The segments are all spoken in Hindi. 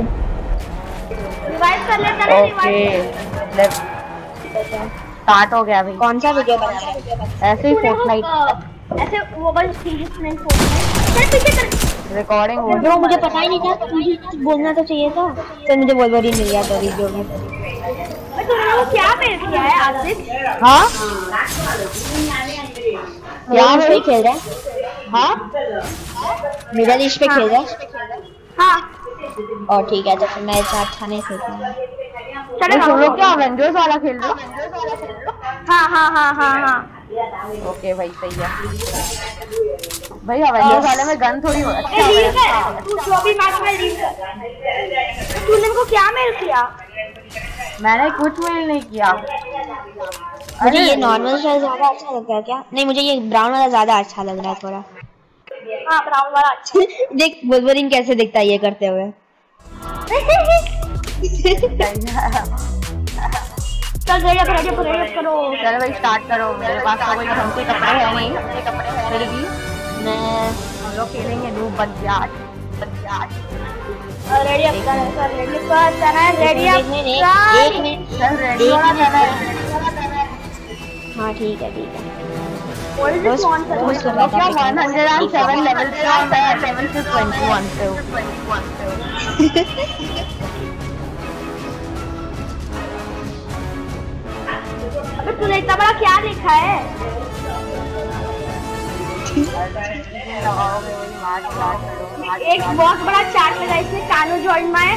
रिवाइव कर लेता है ओके स्टार्ट हो। गया भाई कौन सा वीडियो बना रहा है ऐसे ही फोर्टनाइट ऐसे वो बस सीरीज़ में फोर्टनाइट चल पीछे कर। रिकॉर्डिंग हो ब्रो मुझे पता ही नहीं था मुझे बोलना तो चाहिए था। तो मुझे वोल्वरिन मिल गया था वीडियो में तुमने वो क्या पेश किया है आसिफ? हाँ? क्या पे खेल रहा है। हाँ? मिडल ईस्ट पे खेल रहा है। हाँ। और ठीक है तो फिर मैं इतना अच्छा नहीं खेलता चलो तुम लोग क्या एवेंजर्स वाला खेल रहे हो? हाँ हाँ हाँ हाँ हाँ। ओके भाई सही है। भाई एवेंजर्स वाले में गन थोड़ी हो- अच्छा है तू जो भी मैच में लीव कर तूने मेरे को क्या मेल किया? मैंने कुछ मेल नहीं किया। मुझे ये नॉर्मल सा ज़्यादा अच्छा लगता है क्या? नहीं मुझे ये ब्राउन वाला ज़्यादा अच्छा लग रहा है थोड़ा। हाँ ब्राउन वाला अच्छा। देख वोल्वरिन कैसे दिखता है ये करते हुए? चल ready up ready up ready up करो। चलो भाई स्टार्ट करो। मेरे पास तो कोई ढंग के कपड़े हैं नहीं। फिर भी मैं हम लोग खेलेंगे noob Bajaj Bajaj ready up कर कर रेडी कर चना रेडी अप एक मिनट चल रेडी एक होना है हाँ ठीक है ठीक है। कर रहा तो क्या था 107 लेवल पे और मैं 21 अबे तूने इतना बड़ा क्या लिखा है? एक बहुत बड़ा चैट लगा इसमें कानू join my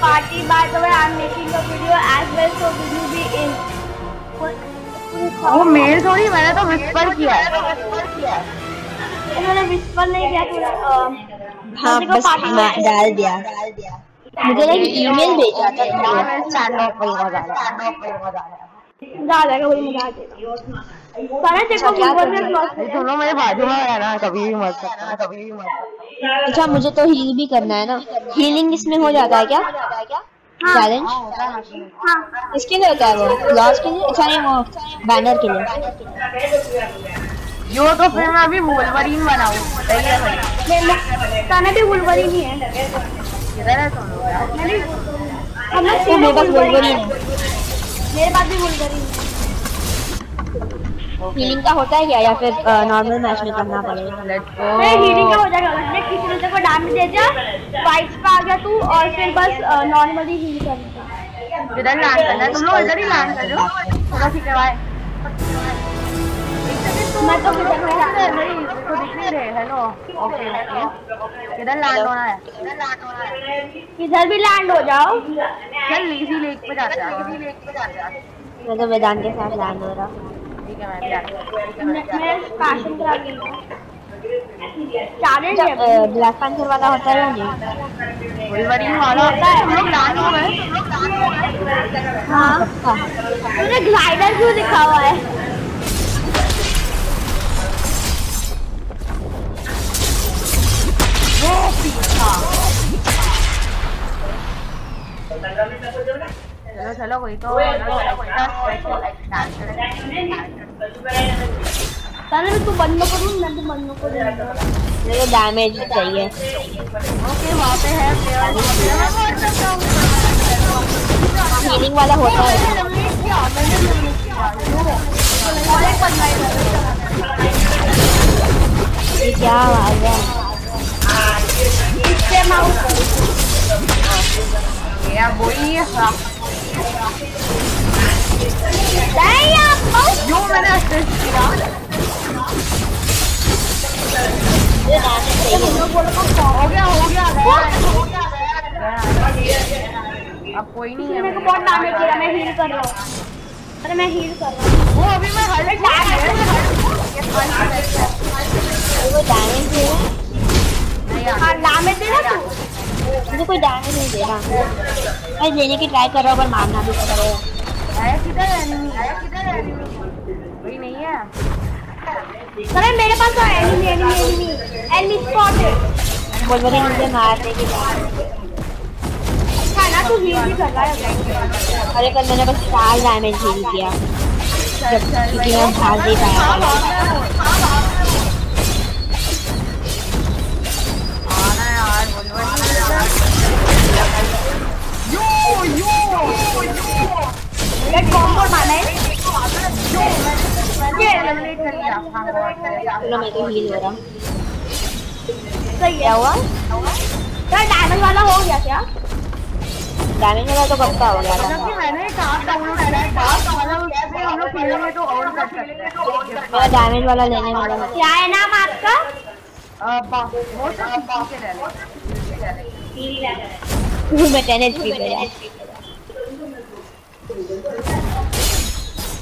party by the way I am making a video as well so will you be in वो मेल थोड़ी मैंने तो विस्पर किया। है विस्पर नहीं किया हाँ बस पार्टी में- डाल दिया। मुझे ना ईमेल भेजा था है है? मेरे बाजू में रहना कभी भी कभी भी मर अच्छा मुझे तो हील भी करना है ना। हीलिंग इसमें हो जाता है क्या? चैलेंज हाँ किसके लिए होता है वो? लॉस के लिए? अच्छा नहीं वो बैनर के लिए। यो तो फिर मैं अभी वुल्वरीन बनाऊँ। सही है भाई। ताना भी वुल्वरीन ही है। किधर है तुम लोग हम लोग मेरे पास वोल्वरिन है। मेरे पास भी वुल्वरीन है। हीलिंग का होता है क्या या फिर नॉर्मल मैच में करना पड़ेगा? लेट्स नहीं हीलिंग का हो जाएगा। उसने किसी ने को डैमेज दे दिया वाइट्स पे आ गया तू और फिर बस नॉर्मली हील करना किधर लैंड करना तुम लोग इधर ही लैंड कर थोड़ा ठीक है बाय मैं तो किधर में किधर नहीं इसको दिख नहीं रहे हेलो ओके ओके किधर लैंड होना है किधर लैंड होना है? इधर भी लैंड हो जाओ। चल इसी लेक पे जाते हैं। इसी लेक पे जाते हैं मैं तो वेदांत के साथ लैंड हो रहा है। मैं हूँ। है हूँ। पैशन करा है ब्लैक पैंथर वाला होता है नहीं वुल्वरीन वाला होता है हम लोग हो लोग लैंड हो हाँ मुझे ग्लाइडर क्यों लिखा हुआ है चलो चलो कोई तो चलो ताने तू बंद करूँ मैं तो बंद करूँ मेरे डैमेज चाहिए ओके वहाँ पे है हीलिंग वाला होता है ये क्या आवाज़ है इससे माउस या वही हाँ। मैंने असिस्ट किया मुझे डैमेज चाहिए हो गया हो गया हो अब कोई नहीं है मेरे को बहुत डैमेज किया मैं हील कर रहा हूँ अरे मैं हील कर रहा हूँ वो अभी मैं एक मुझे डैमेज दे रहा हाँ डैमेज दे ना तू मुझे कोई डैमेज नहीं दे रहा मैं लेने की ट्राई कर रहा हूँ पर मारना भी पड़ रहा है आया किधर एनिमी आया किधर एनिमी कोई नहीं है। अरे मेरे पास तो enemy enemy enemy enemy spotted Wolverine मुझे मार देगी है ना तू हील भी कर रहा है अरे कल मैंने बस चार डैमेज हील किया। जब क्योंकि मैं भाग नहीं पाया। था आना यार बोलो कॉम्बो मारना है। ये एलिमिनेट कर लिया। हाँ चलो मैं तो हील हो रहा सही है। हुआ? यार डायमंड वाला हो गया क्या? डैमेज वाला तो कब का हो गया मतलब था मैंने डाउनलोड है टास्क मतलब उसमें हम लोग खेल में तो ऑन कर सकते हैं। मेरा डैमेज वाला लेने वाला था क्या है नाम आपका? अ, बा- वो तो के रहने मैं टेन एच पी पे था। मेरे को नहीं।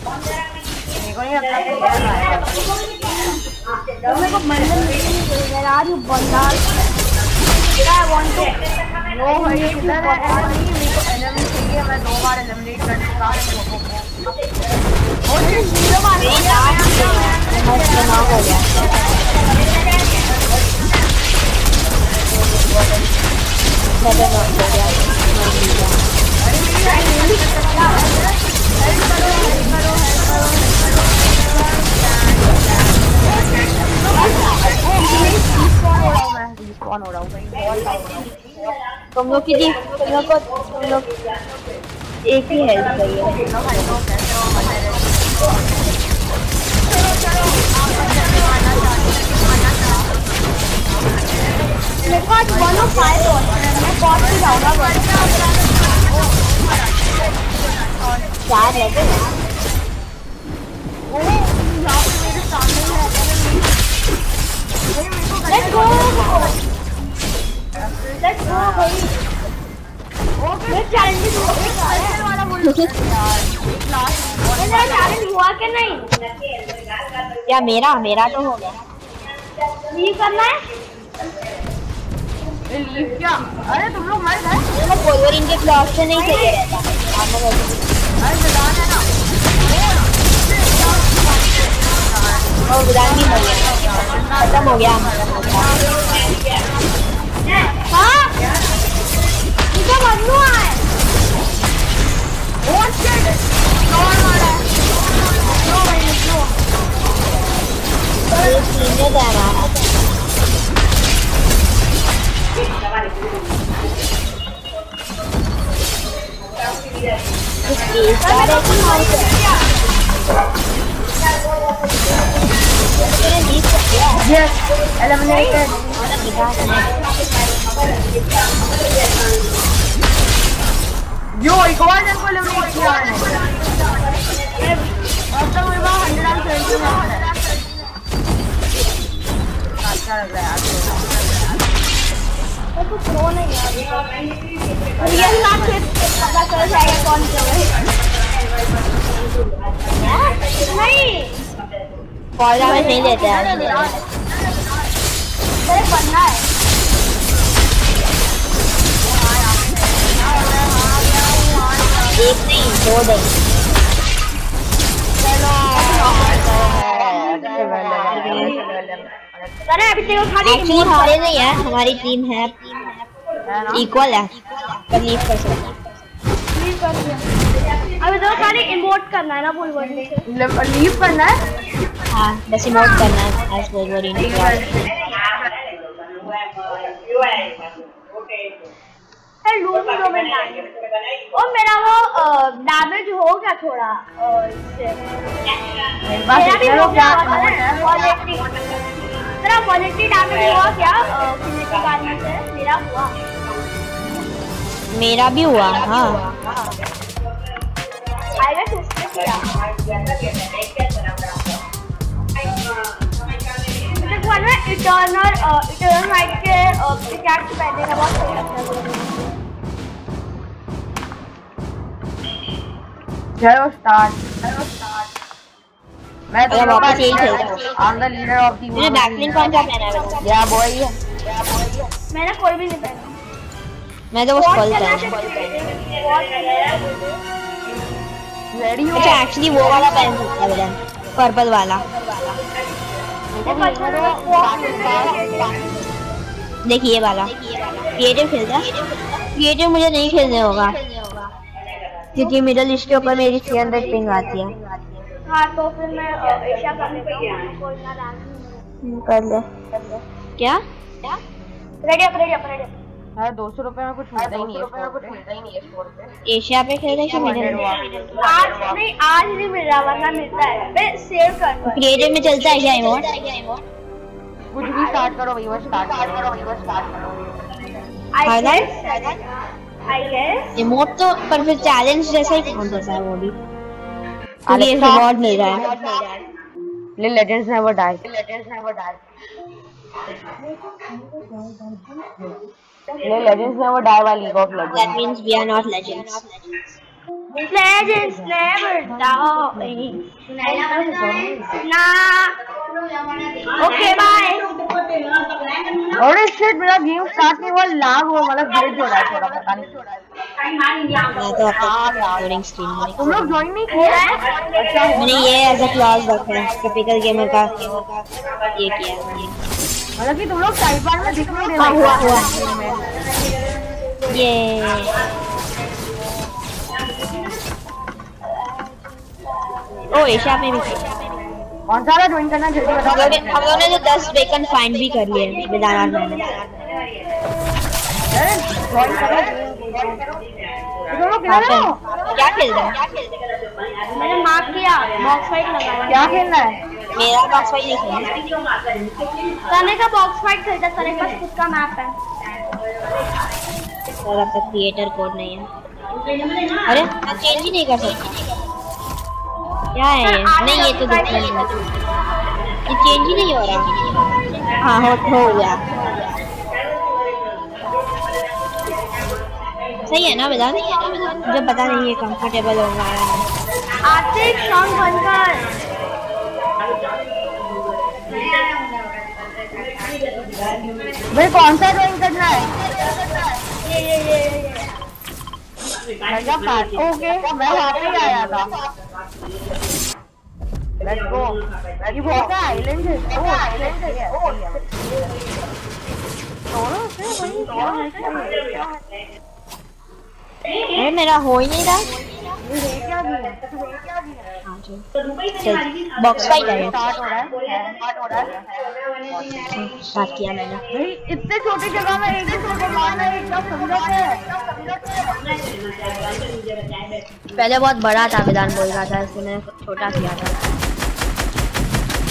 मेरे मंडल नहीं रहा आज बंदा I want to वो है किधर है एनिमी मेरे को एनिमी चाहिए मैं दो बार एलिमिनेट कर चुका हूँ और ये ज़ीरो मार मेरी लास्ट मस्त बना हो गया सेवन नॉक हो गया तुम लोग की तुम लोग को तुम लोग एक ही हेल्प चाहिए मेरे आज वन ऑफ़ फाइव मैं बहुत ही जाऊँगा चार लगे लेट्स गो लेट्स गो भाई। मैं चैलेंज वाला बोल मेरा चैलेंज हुआ कि नहीं? या मेरा मेरा तो हो गया। नहीं करना है? ये लीव क्या? अरे तुम लोग मर गए। मैं वोल्वरिन के क्लॉथ से नहीं खेले रहता और गुदान भी मर गया खत्म हो। गया हाँ मुझे मजनू है ओ शिट कौन मारा है नो भाई मजनू ये सीनियर है हमारा इसकी सारे की मार के बीच से किया यस एलिमिनेटेड यो एक को एलिमिनेट किया मैंने अब तक मेरे पास हंड्रेड एंड ट्वेंटी है अच्छा लग रहा है यार मैं कुछ नहीं है रियल लास्ट से पता चल जाएगा कौन कर है नहीं पौधा में नहीं लेते हैं अरे बनना है एक नहीं दो दे अरे अभी देखो खाली एक्चुअली हारे नहीं है हमारी टीम है। है इक्वल है। पर लीव कर सकते हैं। अभी देखो खाली इमोट करना है ना बोल बोल के। लीव करना है? हाँ बस इमोट करना है एज सर लूज दो और मेरा वो डैमेज हो गया थोड़ा। अ, इससे। मेरे पास मेरा भी हो गया क्या है? मेरा एट्टी डैमेज हुआ क्या? किसी कारण से? मेरा हुआ। मेरा भी हुआ हाँ। आई गेस उसने किया। मुझे को ना इटर्नल इटर्नल राइट के पिकैक्स पहनने का बहुत सही लगता है। मुझे। चलो स्टार्ट मैं अरे वापस यही खेलता हूँ। I am the leader of the मैंने बैकलिंग कौन सा पहना है बता? या बॉय मैंने कोई भी नहीं पहना मैं तो बस चला था से बहुत रेडी हो अच्छा एक्चुअली वो वाला पहन सकता है विलन पर्पल वाला देखिए ये वाला क्रिएटिव खेलता क्रिएटिव मुझे नहीं खेलने होगा क्योंकि मिडल ईस्ट के ऊपर मेरी 300 पिंग आती है हाँ तो फिर मैं ऐसा कर लेता कोई ना कर ले। क्या? Ready up ready up ready यार दो सौ रुपए में कुछ मिलता ही नहीं है कुछ मिलता ही नहीं है स्टोर पे। एशिया पे खेल कि मिडिल आज नहीं आज नहीं मिल रहा वरना मिलता है। मैं सेव कर क्रिएटिव में चलता है क्या इमोट कुछ भी स्टार्ट करो वही बस स्टार्ट करो। बस स्टार्ट करो। I guess I guess emote तो पर फिर चैलेंज जैसा ही काउंट होता है वो भी। एक रिवॉर्ड मिल रहा। है ले legends never die legends never die ले लेजेंड्स नेवर डाई वाली league of that means we are not legends. Legends never die. Nah. Okay, bye. अरे शिट मेरा गेम स्टार्ट नहीं हुआ लैग हो मतलब ग्लिच हो रहा है थोड़ा पता नहीं मैं तो आपका रिकॉर्डिंग स्क्रीन में तुम लोग ज्वाइन नहीं किया है अच्छा मैंने ये एज अ क्लॉज रखा है टिपिकल गेमर का ये किया मतलब कि तुम लोग टाइप में दिख नहीं रहे हाँ, हुआ, हुआ। हुआ ये ओ एशिया में भी। कौन सा वाला ज्वाइन करना जल्दी हम बताओ हम लोगों ने तो 10 बेकन फाइंड भी कर लिए विदानार मैंने लोग हो क्या खेल रहे हैं? मैंने मार्क किया बॉक्स फाइट लगाया। क्या खेलना है? मेरा बॉक्स फाइट नहीं खेलना। तने का बॉक्स फाइट खेलता तने का खुद का मैप है। सर अब तक क्रिएटर कोड नहीं है। अरे मैं चेंज ही नहीं कर सकती। क्या है नहीं ये तो दिख नहीं है ये चेंज ही नहीं हो रहा हाँ हो हो गया सही है ना बता मुझे पता नहीं ये कंफर्टेबल होगा या नहीं आतिक सॉन्ग बनकर भाई कौन सा ज्वाइन करना है? ये ये ये ये ओके मैं पे ही आया था। लेट्स गो ये बहुत सा आइलैंड है ओ आइलैंड है ओ दोनों से वही क्या है है मेरा हो ही नहीं रहा ये है क्या भी है ये क्या भी है। हाँ चल बॉक्स फाइट है। स्टार्ट हो रहा है। स्टार्ट हो रहा है। स्टार्ट किया मैंने। भाई इतने छोटी जगह में एक मारना एकदम हैं पहले बहुत बड़ा था विधान बोल रहा था इसलिए मैंने छोटा किया था।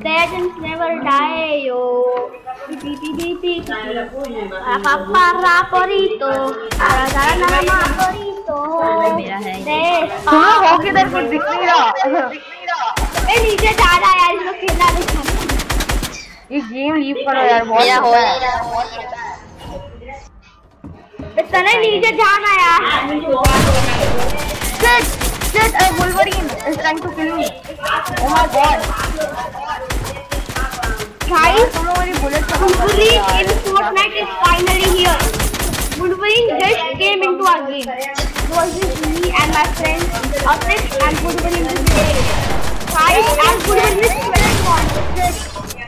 Legends never die, yo. Raporito. मेरा है हो किधर कुछ दिख नहीं रहा ए नीचे जा रहा है यार इसको खेलना नहीं ये गेम लीव करो यार बहुत मेरा हो है। रहा इतना नीचे जाना यार Shit! Shit! A Wolverine is trying to kill me. Oh my god! Guys, तुम लोग मेरी bullet Wolverine in Fortnite is finally here. Wolverine just came into our game. It was just me and my friend Atik and Wolverine is there. Guys, and Wolverine is very monster.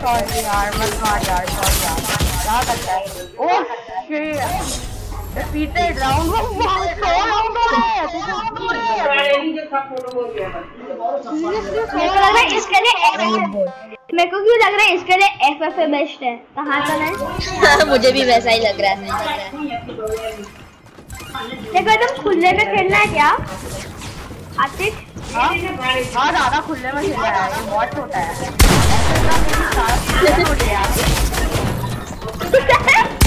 Sorry यार मत मार यार सॉरी यार क्या करता है oh shit Defeated round one. Round है मेरे को लग रहा इसके लिए मेरे को क्यों लग रहा है इसके लिए एफ़ एफ़ बेस्ट है? कहाँ चला है मुझे भी वैसा ही लग रहा है। देखो एकदम खुले में खेलना है क्या? आतिक? हाँ? हाँ ज़्यादा खुले में खेल रहा है। ये बहुत छोटा है।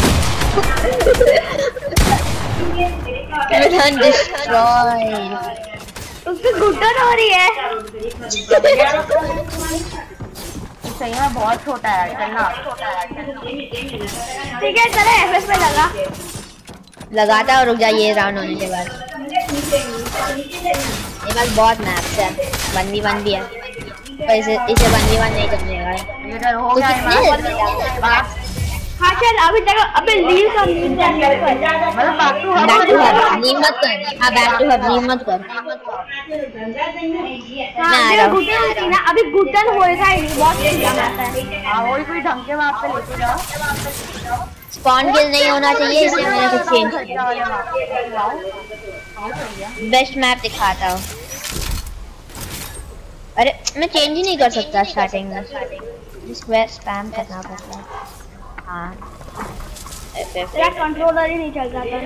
छोटी है उसकी घुटन हो रही है। सही में बहुत छोटा है चलना। ठीक है चलो पे लगा। लगाता और रुक जाइए राउंड होने के बाद। ये बस बहुत मैप्स है। वन वी वन भी है। पर इसे इसे वन वी वन नहीं करने का इधर हो तो गया। कितने है हैं? हाँ चल अभी तक अबे कर मतलब back to back to hub नीम मत कर हाँ बैक टू हब नीम मत कर हाँ मैं रहा होती ना अभी घुटन होएगा ही बहुत चिल्ला आता है। हाँ वही कोई ढंग के मैप पे लेके जाओ। स्पॉन किल नहीं होना चाहिए इसलिए मैंने कुछ चेंज किया। है बेस्ट मैप दिखाता हूँ। अरे मैं चेंज ही नहीं कर सकता स्टार्टिंग में। स्क्वायर स्पैम करना पड़ता है। हाँ. तेरा कंट्रोलर ही नहीं चल रहा था।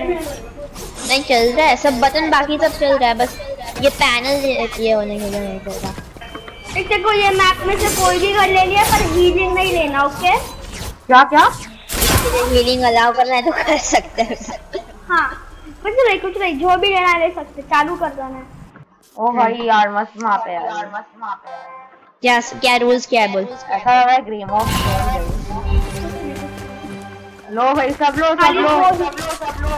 नहीं चल रहा है सब बटन बाकी सब चल रहा है बस ये पैनल ये होने के लिए नहीं चल रहा। को ये मैप में से कोई भी कर ले लिया पर हीलिंग नहीं लेना ओके क्या क्या? हीलिंग अलाउ करना है तो कर सकते हैं। हाँ कुछ नहीं कुछ नहीं जो भी लेना ले सकते चालू कर देना है। ओ भाई यार मस्त मैप है यार। मस्त मैप है क्या क्या रूल्स क्या है बोल? ऐसा लग रहा है गेम ऑफ़ लो भाई सब लो सब लो। सब लो सब लो।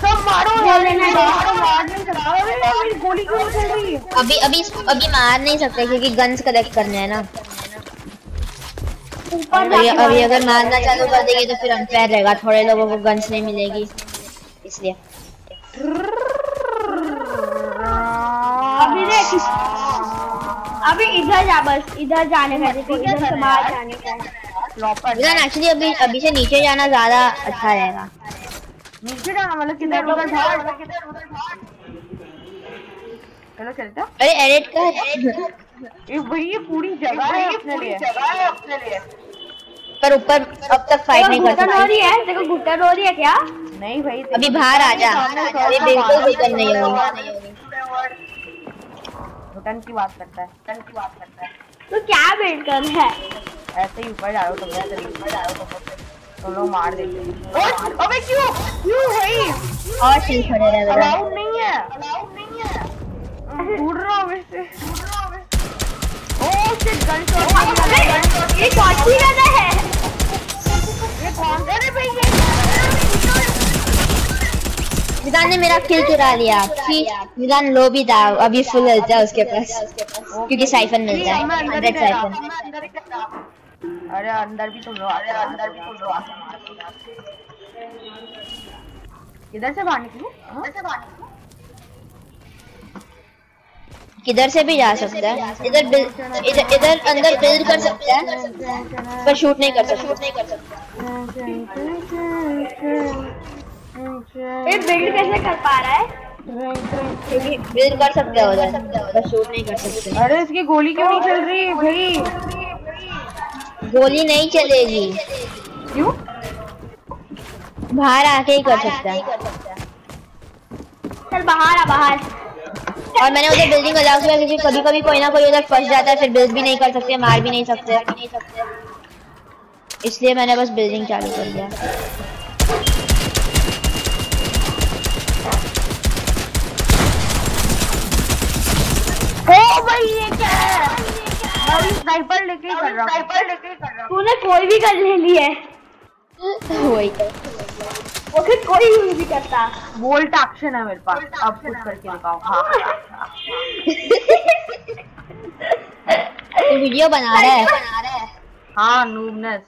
सब मारो यार मारो मार नहीं सकता। अरे मेरी गोली क्यों चल रही है? अभी अभी अभी मार नहीं सकते क्योंकि गन्स कलेक्ट करने हैं ना। अभी अभी अगर मारना चालू कर देंगे तो फिर अनफेयर रहेगा। थोड़े लोगों को गन्स नहीं मिलेगी इसलिए। अभी देख अभी इधर जा बस इधर जाने का ठीक है इधर से बाहर जाने का। है। एक्चुअली अभी अभी से नीचे जाना ज़्यादा अच्छा रहेगा नीचे जाना मतलब किधर उधर भाग किधर उधर भाग चलो चलते हैं। अरे एडिट कर ये ये पूरी जगह है अपने लिए जगह है अपने लिए पर ऊपर अब तक फाइट नहीं कर घुटन हो रही है देखो घुटन हो रही है क्या नहीं भाई अभी बाहर आ जा अभी बिल्कुल भी कर नहीं होगी घुटन की बात करता है घुटन की बात करता है तो क्या बिल्ड कर रहा है? ऐसे ही ऊपर जा रहे हो तुम ऐसे ही ऊपर जा रहे हो तुम तुम लोग मार देंगे ओए, अबे क्यों? क्यों भाई? और चिल खड़े रह मेरा अलाउड नहीं है। अलाउड नहीं है। उड़ रहा हूँ वैसे। उड़ रहा हूँ ओह शिट गन शॉट ये कौन सी जगह है। ये कौन? अरे भाई मिलान ने मेरा किल चुरा लिया। मिलान लो भी था अभी फुल हेल्थ है उसके पास। क्योंकि साइफन मिलता मैं है हंड्रेड साइफन मैं अंदर ही गया अरे अंदर भी तुम लोग अरे अंदर भी तुम लोग इधर से बाहर निकलूं? इधर से बाहर निकलूं किधर से भी जा सकता है। इधर इधर इधर अंदर बिल्ड कर सकता है पर शूट नहीं कर सकता। ये बिल्ड कैसे कर पा रहा है? क्योंकि बिल्ड कर सकते हो पर शूट नहीं कर सकते। अरे इसकी गोली क्यों नहीं चल रही? भाई। गोली नहीं चलेगी। क्यों? बाहर आके ही कर सकता चल बाहर आ बाहर। और मैंने उधर बिल्डिंग अलाउ किया क्योंकि कभी कभी कोई ना कोई उधर फंस जाता है फिर बिल्ड भी नहीं कर सकते मार भी नहीं सकते। इसलिए मैंने बस बिल्डिंग चालू कर दिया ओ भाई ये क्या है? स्नाइपर लेके कर रहा हूँ। स्नाइपर लेके कर रहा तूने कोई भी कर ले ली है वही तो। वो फिर कोई यूज़ नहीं करता। वोल्ट एक्शन है मेरे पास। अब कुछ करके दिखाओ। हाँ। तू वीडियो बना रहा है। हाँ नूबनेस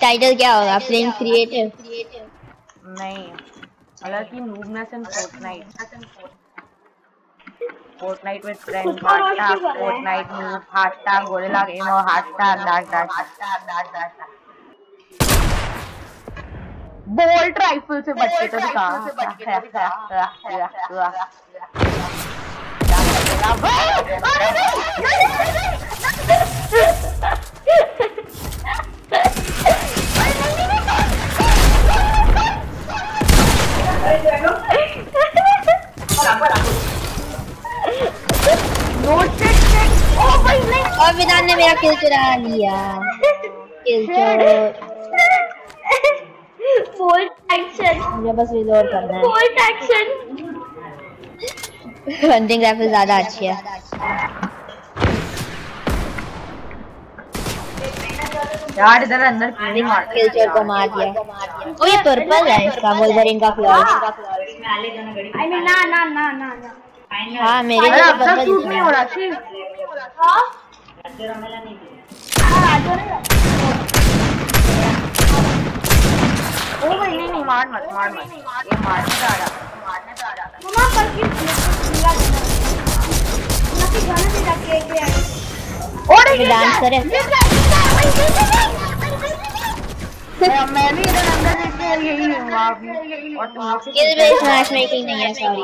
टाइटल क्या होगा? प्लेइंग क्रिएटिव नहीं। हालाँकि noobness in Fortnite Fortnite with friends hashtag हैं? Fortnite noob hashtag gorilla gamer hashtag dash dash hashtag dash dash bolt rifle से बच के तो दिखा अरे और विधान ने मेरा किल चुरा लिया। किल चोर एक्शन मुझे बस रिलोड करना बोल्ट एक्शन हंटिंग राइफल ज़्यादा अच्छी है। यार इधर अंदर कीड़े मार किल चोर को मार दिया। ओ ये पर्पल है इसका वोल्वरिन का क्लॉज आई मीन ना ना ना ना ना। हाँ मेरे अरे अब तक शूट नहीं हो रहा छी। हाँ? राजू ने- ओ भाई नहीं नहीं मार मत मार मत। ये मारने जा रहा मारने जा रहा। मम्मा पर की पूरा देना। ना कि गाने से जाके एक आए और ये डांस करे। मैं मैं भी इधर अंदर देख के यही हूँ अभी और तुम स्किल बेस्ड मैच मेकिंग नहीं है sorry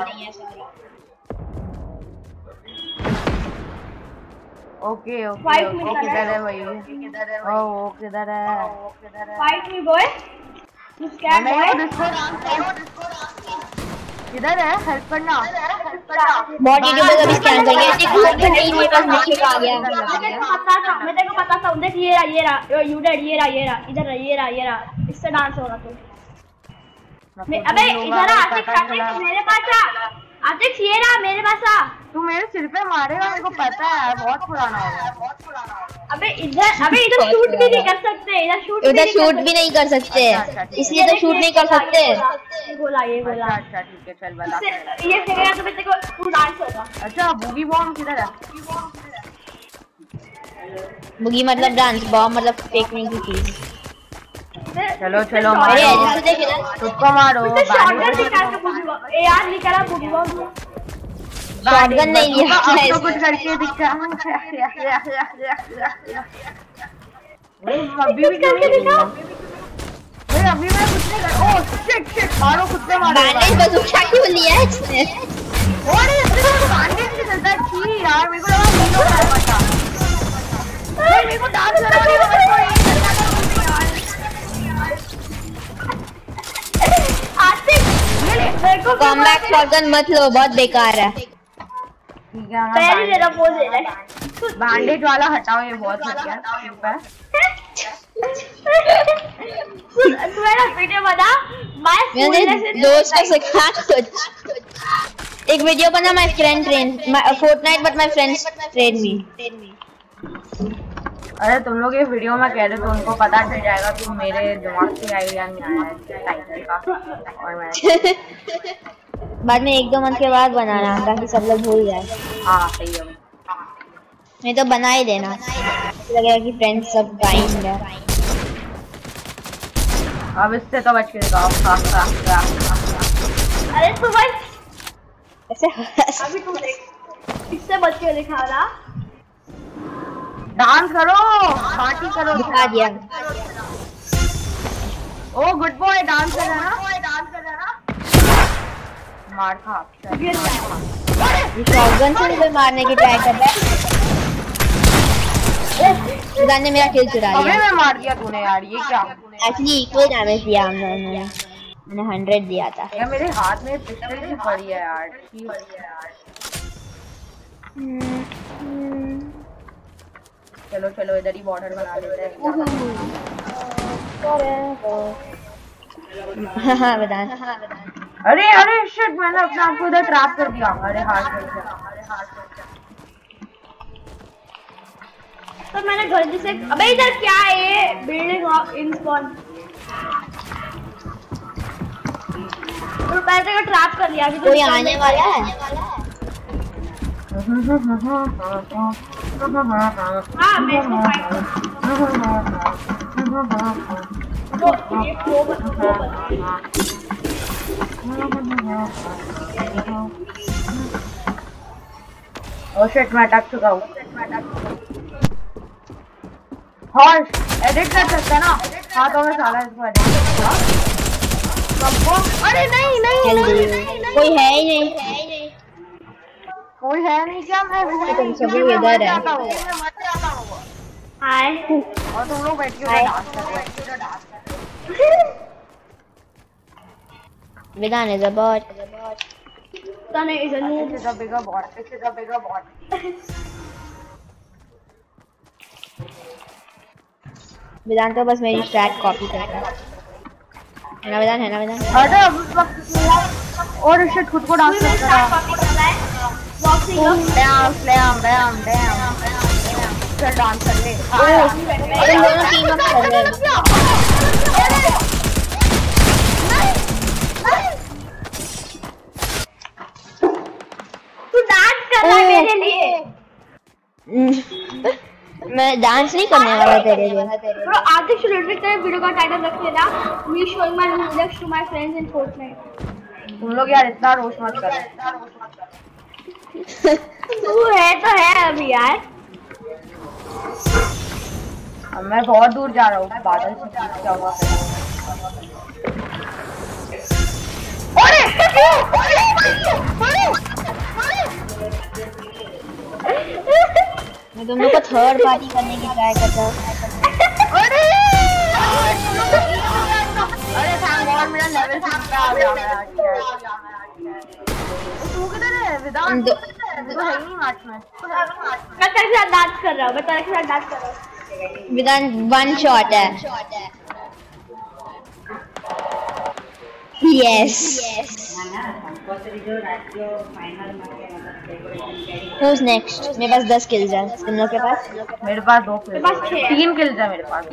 okay okay Fight okay में किधर किधर है भाई किधर है ओ वो किधर है है fight me boy you scared मैं बॉय डिस्को किधर है? हेल्प करना। हेल्प करना। बॉडी यूट्यूबर कभी स्कैन करेंगे देखो तो नहीं मेरे पास मैसेज आ गया। मैं तेरे को पता था मैं तेरे को पता था देख ये रहा ये रहा। यू डेड ये रहा ये रहा इधर रहा ये रहा ये रहा। इससे डांस होगा तू। मैं- अबे इधर आ आतिक आतिक मेरे पास आ। आतिक ये रहा मेरे पास आ तू मेरे सिर पे मारेगा मेरे को पता है बहुत पुराना हो गया बहुत पुराना हो गया। अबे इधर अबे इधर शूट भी नहीं कर सकते इधर शूट उधर शूट भी नहीं कर सकते इसलिए तो शूट नहीं कर सकते। ये बोला ये अच्छा बोला। अच्छा ठीक है चल बता। इससे- ये तो फिर तेरे को तू डांस होगा। अच्छा बूगी बॉम्ब किधर है? बुगी मतलब डांस बॉम्ब मतलब फेंकने की चीज़ चलो चलो मारो। देख तुझको मारो शॉटगन निकाल के बुगी यार निकाला बुगी बॉम्ब शॉटगन नहीं लिया तो कुछ करके दिखा। अभी भी करके। अरे अभी मैं कुछ नहीं कर ओह शिट शिट मारो खुद से मारो। बैंडेज बंदूक क्यों लिया है इसने अरे तो बैंडेज से चलता है छी यार। मेरे को लगा है पता मेरे को डांस करो नहीं मेरे ये ले मेरे को कॉम्बैट शॉटगन मत लो बहुत बेकार है। पहले तेरा पोज ले ले बैंडेज वाला हटाओ ये बहुत है तू वीडियो बना मैंने दोस्त को सिखा कुछ एक वीडियो बना my friend train Fortnite but my friends train me अरे तुम लोग ये वीडियो में कह रहे तो उनको पता चल जाएगा कि मेरे दिमाग से आइडिया नहीं आया टाइटल का और मैं बाद में एक दो मंथ के बाद बनाना ताकि सब लोग भूल जाए हाँ सही है। नहीं तो बना ही देना। लगेगा कि फ्रेंड्स सब है। अब इससे तो बच के दिखाओ हा, हा, हा। अरे तू भाई ऐसे अभी तू देख इससे बच के दिखा रहा डांस करो पार्टी करो। दिखा दिया। ओ गुड बॉय डांस कर रहा है डांस कर रहा है मार खा ये शॉटगन से मुझे मारने की ट्राई कर रहा है। सुदान ने मेरा किल चुरा लिया। मैं मार दिया तूने यार ये क्या? एक्चुअली इक्वल डैमेज दिया हम लोगों ने मैंने हंड्रेड दिया था। यार मेरे हाथ में पिस्टल भी पड़ी है यार। पड़ी है यार चलो चलो इधर ही बॉर्डर बना लेते हैं। हाँ। बता अरे अरे शिट मैंने अपने आप को इधर ट्रैप कर दिया। अरे अरे हाथ में तो मैंने गलती से अबे इधर क्या है ये? बिल्डिंग इन स्पॉन तो पहले को ट्रैप कर लिया अभी तो कोई आने वाला है। हाँ मैं इसको फाइट तो ये फ्लो ओ शिट मैं अटक चुका हूँ हॉर्स एडिट कर सकता ना हाँ तो मैं साला इसको एडिट कर सकता सबको अरे नहीं नहीं नहीं, नहीं, नहीं, कोई है ही नहीं कोई है नहीं क्या मैं लोग इधर है। हाय और तुम लोग बैठ के डांस कर रहे हो विधान इज़ अबाउट तने is a is a bigger bot. This is a bigger bot. विधान तो बस मेरी स्ट्रैट कॉपी कर रहा है है ना विधान है ना विधान अरे और शिट खुद को डांस कर रहा है boxing damn damn damn damn चल डांस कर ले अरे दोनों टीम अप कर रहे तू डांस कर रहा मेरे लिए। मैं डांस नहीं करने वाला तेरे लिए। Bro, आतिश लिटरली तेरे वीडियो का टाइटल रख लेना me showing my relax to my friends in Fortnite तुम लोग यार इतना रोस्ट मत करो। तू है तो है अभी यार। मैं बहुत दूर जा रहा हूँ बादल से क्या हुआ अरे मैं तुम लोग को थर्ड पार्टी करने की ट्राई करता हूँ। अरे अरे थैंक मेरा लेवल 6 पे आ गया तू किधर है? विदान दो- है? ही मैच में। मैं। तेरे के साथ डांस कर रहा हूँ मैं तेरे के साथ डांस कर रहा हूँ। विदान वन शॉट है। Yes Who's next? मेरे पास दस kills है। तुम लोग के पास? मेरे पास दो किल्स मेरे पास छह। तीन किल्स है मेरे पास।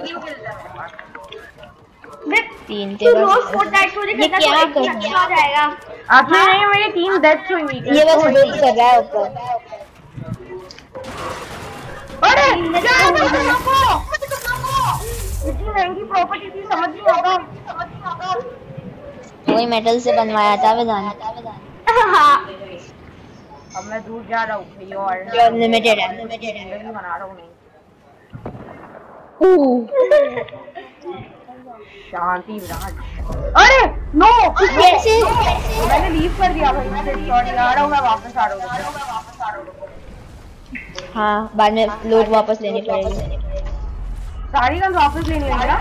तीन तू रोज फोर्टनाइट को ये तो एक कर ही अच्छा हो। नहीं मेरी तीन डेथ्स हुई हुई ये बस वेट कर रहा है ऊपर। अरे क्या है तुम लोगों को इतनी महँगी प्रॉपर्टी थी समझ नहीं आता। समझ नहीं आता वही मेटल से बनवाया था विदान हाँ अब मैं दूर जा रहा हूँ भाई और। जो अनलिमिटेड है। ज़िंदगी बना रहा हूँ नहीं। शांति विराट। अरे नो कैसे मैंने लीव कर दिया भाई मैं सॉरी आ रहा हूँ मैं वापस आ रहा हूँ। वापस आ रहा हूँ हाँ बाद में लूट वापस लेनी पड़ेगी सारी गन वापस लेनी है ना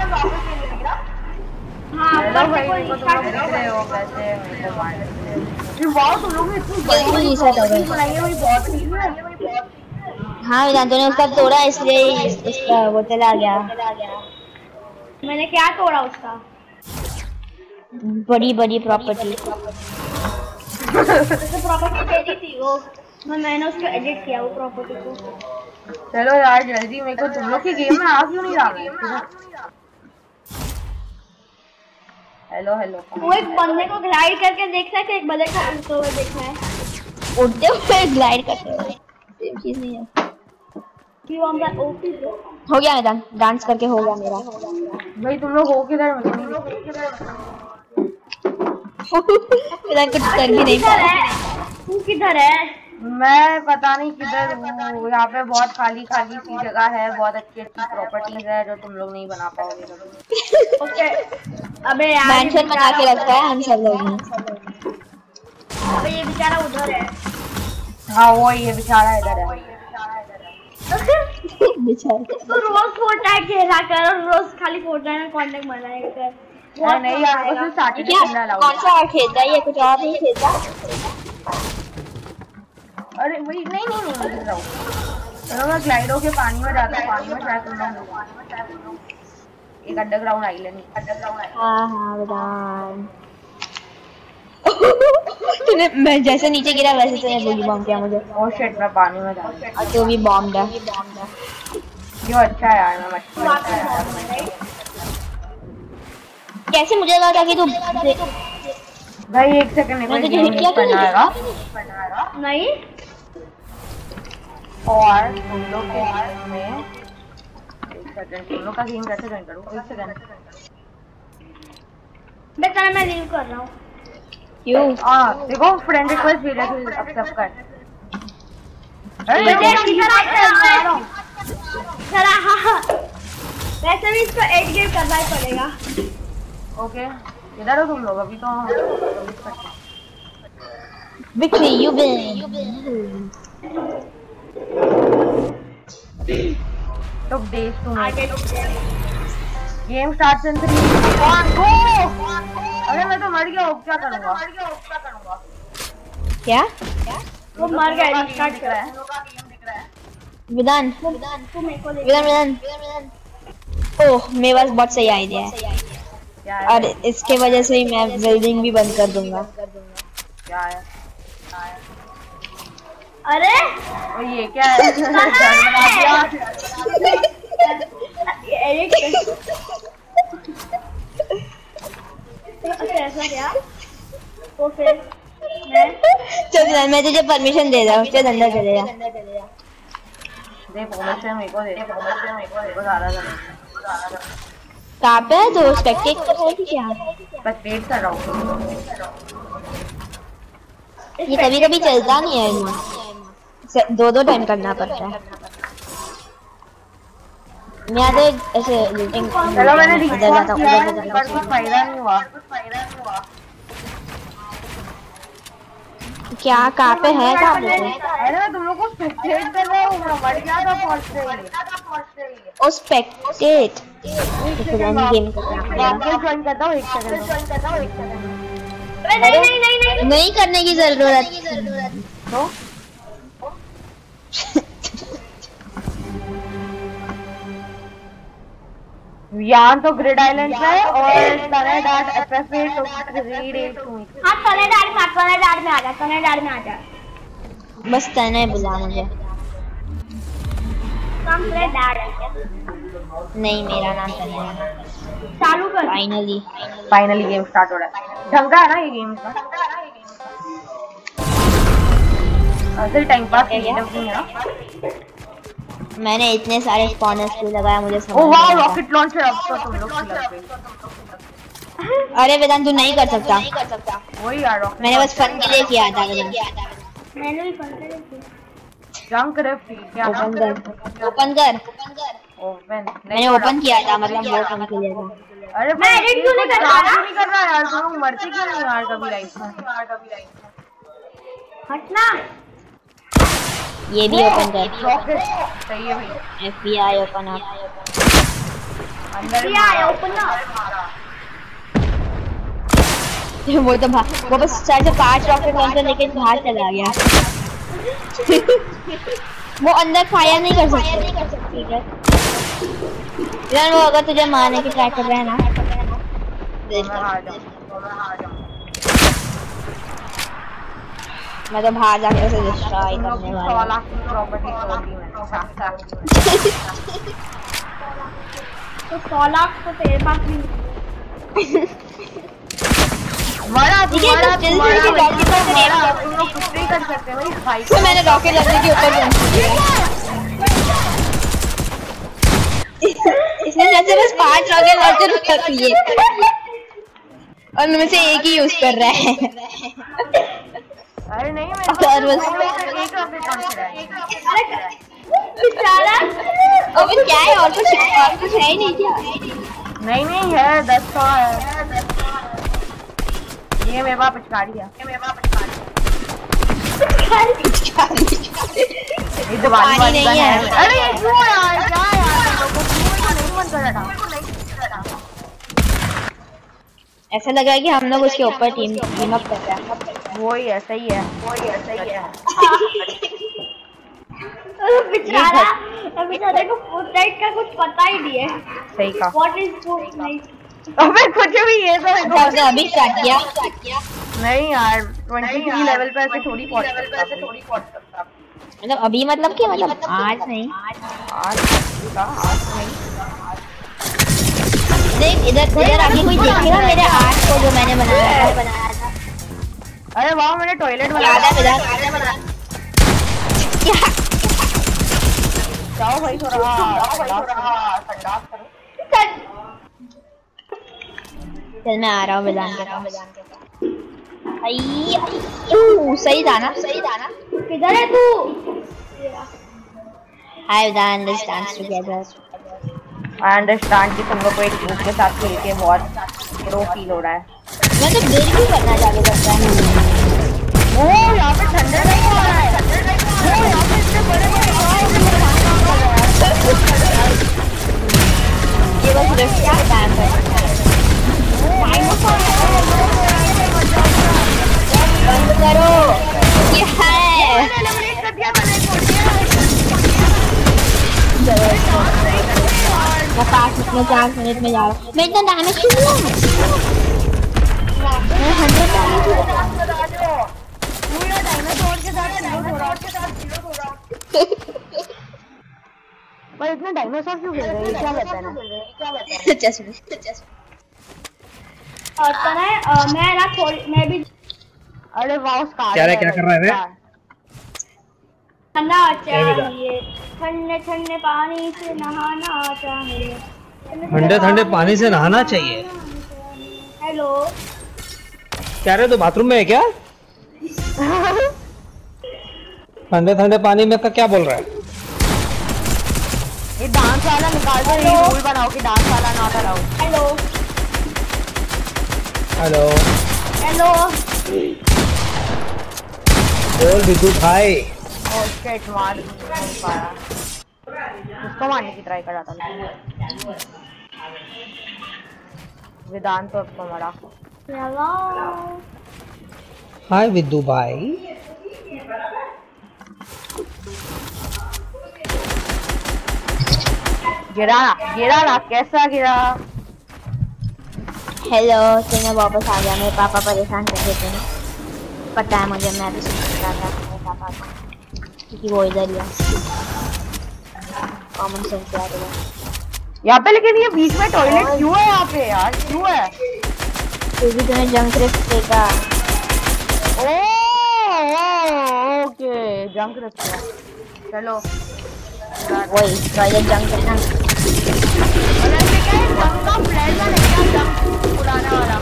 हाँ भाई को तुम लोग रहे हो कैसे हो ये वाओ तुम लोग ने इतनी बड़ी हो। बनाई है भाई बहुत ठीक है। हाँ विदान तूने उसका तोड़ा इसलिए इस- इसका वो चला गया। मैंने क्या तोड़ा उसका? बड़ी बड़ी प्रॉपर्टी जैसे प्रॉपर्टी तेरी थी वो। मैं मैंने उसको एडिट किया वो प्रॉपर्टी को। चलो यार जल्दी मेरे को तुम लोग के गेम में आ क्यों नहीं रहा? मैं हेलो हेलो वो एक बंदे को ग्लाइड करके देखना है कि एक बंदे को उड़ते हुए देखना है। उड़ते हुए ग्लाइड करते हुए। सेम चीज़ नहीं है। कि वो हमारा ओपी है हो गया मैदान डांस करके हो गया मेरा। भाई तुम लोग हो किधर मुझे नहीं मैदान कुछ कर भी नहीं किधर पाया। तू किधर है? मैं पता नहीं किधर हूँ। यहाँ पे बहुत खाली खाली सी जगह है बहुत अच्छी अच्छी प्रॉपर्टीज़ है जो तुम लोग नहीं बना पाओगे। ओके। अबे यार मैंशन बना के रखा है हम सब लोग। अबे ये बेचारा उधर है। हाँ। वो ये बेचारा इधर है। बेचारे। तो रोज फोर्टनाइट खेला कर और रोज खाली फोर्टनाइट में कांटेक्ट बनाया कर। अरे नहीं यार स्टार्टिंग क्या? खेलना कौन लाओ सा और खेलता है ये कुछ और नहीं खेलता? अरे वही नहीं नहीं नहीं जाऊँ चलो मैं ग्लाइडो के पानी में जाता हूँ पानी में शायद तुम लोग एक अंडरग्राउंड आइलैंड अंडरग्राउंड आइलैंड हाँ हाँ मैदान तूने मैं जैसे नीचे गिरा वैसे तूने बूगी बॉम्ब किया मुझे। ओ शिट मैं पानी में जा रहा हूँ। भी बॉम्ब है। जो अच्छा है यार मैं अच्छा है। कैसे मुझे लगा था कि तू भाई एक सेकंड मैं में तुझे hit किया तो नहीं बनाएगा नहीं। और तुम लोग के में एक सेकंड तुम लोग का गेम कैसे ज्वाइन करूँ? एक सेकंड मैं मैं लीव कर रहा हूँ। क्यों हाँ देखो फ्रेंड रिक्वेस्ट भेजा तू एक्सेप्ट कर। अरे आ है? रहा हूँ। चला हाँ हाँ। वैसे भी इसको एड गेम करना ही पड़ेगा। ओके इधर हो तुम लोग अभी तो विक्ट्री यू विन तो डेज़ टू आगे गेम स्टार्ट इन 3 1 गो अरे मैं तो मर गया अब क्या करूँगा? क्या वो मर गया गया दिख कर रहा है। विधान। तू मेरे को दे विधान विधान। ओह मेरे पास बहुत सही आइडिया है। और इसके वजह से ही मैं बिल्डिंग भी बंद कर दूँगा। क्या है? अरे! और ये क्या है? ऐसा क्या तो फिर मैं चल मैं तुझे परमिशन दे रहा हूँ चल अंदर चले जा दे परमिशन मेरे को दे परमिशन मेरे को दे को ज़्यादा कर कहाँ पे है तो स्पेक्टेट कर रहे थे क्या स्पेक्टेट कर रहा हूँ ये कभी कभी चलता नहीं है दो दो टाइम करना पड़ता है मैं आधे ऐसे लूटिंग चलो मैंने रिकॉर्ड हूँ किया है पर कुछ फ़ायदा नहीं हुआ कुछ फ़ायदा नहीं हुआ क्या कहाँ पे है कहाँ पे है? अरे मैं तुम लोग को स्पेक्टेट कर रहा हूँ मैं मर गया था पहुँचते ही ओ स्पेक्टेट गेम को करना पड़ेगा वापस ज्वाइन करता हूँ एक सेकंड ज्वाइन करता हूँ एक सेकंड नहीं नहीं नहीं नहीं करने की ज़रूरत तो यहाँ तो ग्रिड आइलैंड है और तो टू हाँ कनेडार में कनेडार में आ जा कनेडार में आ जा। बस तने बुला मुझे नहीं मेरा नाम तने है। चालू कर। फाइनली फाइनली गेम स्टार्ट हो रहा है। ढंग का है ना ये गेम का? Time pass? है ना मैंने इतने सारे स्पॉनर्स भी लगाया मुझे समझ ओ नहीं आता। रॉकेट लॉन्चर अब तो तुम लोग की अरे वेदांत तू नहीं कर सकता। वही यार रॉकेट मैंने बस फन के लिए किया था वेदांत। मैंने भी फन कर जंक रिफ्ट क्या ओपन कर। ओपन कर। ओपन मैंने ओपन किया था मतलब वो फन के लिए था। अरे मैं edit क्यों नहीं कर रहा? काम नहीं कर रहा यार तुम मरते क्यों नहीं यार कभी लाइफ में यार कभी लाइफ में? हटना। ये भी ओपन कर। सही है भाई। एफबीआई ओपन अप अंदर ओपन वो तो वो बस चार से पाँच रॉकेट लॉन्चर लेके बाहर चला गया। वो अंदर फायर नहीं कर सकते। ठीक है। यार वो अगर तुझे मारने की ट्राई कर रहा है ना देख मैं हार जाऊँ मैं हार जाऊँ मैं तो बाहर जाके उसे डिस्ट्रॉय करने वाला। हूँ। प्रॉपर्टी तोड़ दी मैंने साथ साथ। तो सौ लाख तो तेरे पास नहीं है, तुम्हारा तो जल्दी तुम्हारा तो launcher मरा ले तुम लोग कुछ नहीं कर सकते भाई भाई। तो मैंने रॉकेट लॉन्चर के ऊपर जंप किया इसने जैसे बस पाँच रॉकेट लॉन्चर कर दिए। और उनमें से एक ही यूज़ कर रहा है। अरे नहीं मैं और बस- एक रॉकेट बेचारा अबे क्या है और कुछ और कुछ है ही नहीं क्या नहीं नहीं है दस सौ है ये मेरे पास पिचकारी है ये मेरे पास पिचकारी है ये दिवाली पानी वाली नहीं है। अरे ये क्यों यार क्या यार लोगों को नहीं मन कर रहा ऐसा लग रहा है कि हम लोग उसके ऊपर टीम टीम अप कर रहे हैं वही है सही है। वही है सही है। बेचारा बेचारे को फोर्टनाइट का कुछ पता ही नहीं है। सही का व्हाट इज़ फोर्टनाइट अबे कुछ भी ये तो अच्छा अभी स्टार्ट किया। नहीं यार 23 लेवल पे ऐसे थोड़ी पहुँच सकता थोड़ी पहुँच सकता मतलब अभी मतलब क्या मतलब? आज नहीं। आज आज नहीं। देख इधर इधर आगे कोई देखेगा मेरे आर्ट को जो मैंने बनाया था। बनाया था। अरे वाह मैंने टॉयलेट याद है बनाया। विधान क्या जाओ भाई थोड़ा। जाओ भाई थोड़ा। संडास करो। चल मैं आ रहा हूँ विधान के पास। सही था ना? सही था ना? किधर है तू? Hi Vidhan let's dance together I understand कि तुम लोग को एक ग्रुप के साथ खेल के बहुत प्रो फील हो रहा है। मैं तो बिल भी करना चालू करता है? ओ यहाँ पे ठंडा नहीं हो रहा है। ओ यहाँ पे इतने बड़े बड़े गाँव मेरे हाथ काम कर रहा। ये बस रिफ्ट का टाइम है। बंद करो। ये है। कर दिया मैंने, छोड़ दिया। मैं पाँच मिनट में चार मिनट में जा रहा हूँ। मैं इतना डैमेज क्यों हुआ मैं हंड्रेड पूरा डायनासोर के साथ ज़ीरो हो रहा पर इतना डायनासोर क्यों खेल रहे हैं? क्या बताना क्या बताना चश्मे और है मैं ना? थोड़ी मैं भी अरे वाह स्कार क्या क्या कर रहा है? नहाना चाहिए। ठंडे ठंडे पानी से नहाना चाहिए। ठंडे ठंडे पानी से नहाना चाहिए। हेलो क्या रहे तो बाथरूम में है क्या? ठंडे ठंडे पानी में का क्या बोल रहा है? ये डांस वाला निकाल दो ये रूल बनाओ कि डांस वाला ना कराओ हेलो हेलो हेलो बोल विद्यु भाई। ओ शिट मार नहीं पाया। उसको मारने की ट्राई कर रहा था मैं। वेदांत तो आपको मरा। हेलो हाय विद्यु भाई गिरा गिरा ना कैसा गिरा? हेलो तो मैं वापस आ गया मेरे पापा परेशान कर रहे थे। पता है मुझे मैं भी सुन रहा था मेरे पापा को क्योंकि वो इधर ही है। कॉमन सेंस याद है। यहाँ पे लेकिन ये बीच में टॉयलेट क्यों है यहाँ पे यार? क्यों है? क्योंकि तुम्हें जंक रिफ्ट देगा ओके जंक रखा चलो वही टॉयलेट जंक उड़ाने वाला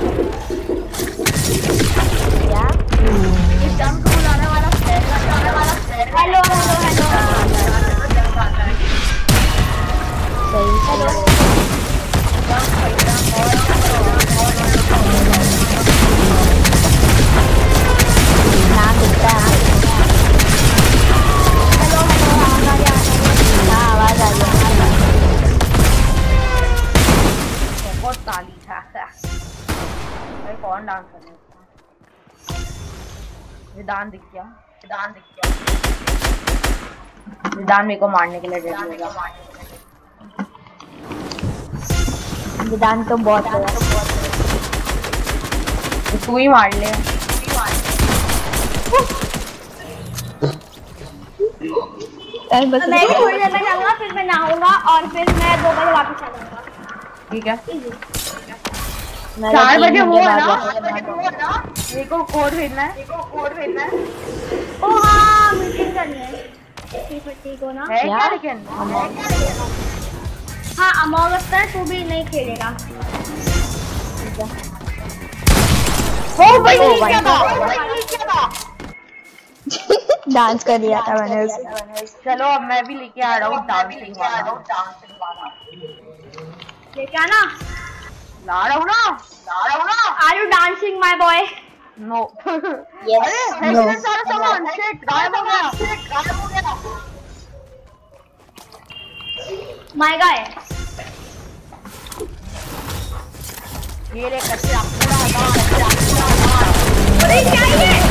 क्या उड़ाने वाला उड़ाने वाला हेलो हेलो हेलो सही है हाँ बहुत है। विधान दिख गया विधान दिख गया विधान मेरे को मारने के लिए हो गया वेदांत तो बहुत बड़ा तो तू ही मार ले। मैं भी थोड़ी देर में जाऊँगा फिर मैं नहाऊँगा और फिर मैं दो बजे वापस आ जाऊँगा। ठीक है। चार बजे वो है ना मेरे को कोड भेजना है। मेरे को कोड भेजना है। ओ हाँ मीटिंग करनी है। ठीक है ठीक हो ना? है क्या? लेकिन? हाँ अमोगत है तू भी नहीं खेलेगा। ओ भाई ये क्या था ओ ओ भाई ये क्या था डांस कर दिया था मैंने उसे। चलो अब मैं भी लेके आ रहा हूँ डांसिंग वाला। लेके आना। ला रहा हूँ ना ला रहा हूँ ना। Are you dancing my boy no yes अरे नो है सारा सामान। शिट गायब हो गया। शिट गायब हो गया। माय गाय ये ले कचरा पूरा पूरा हटा अरे क्या ये?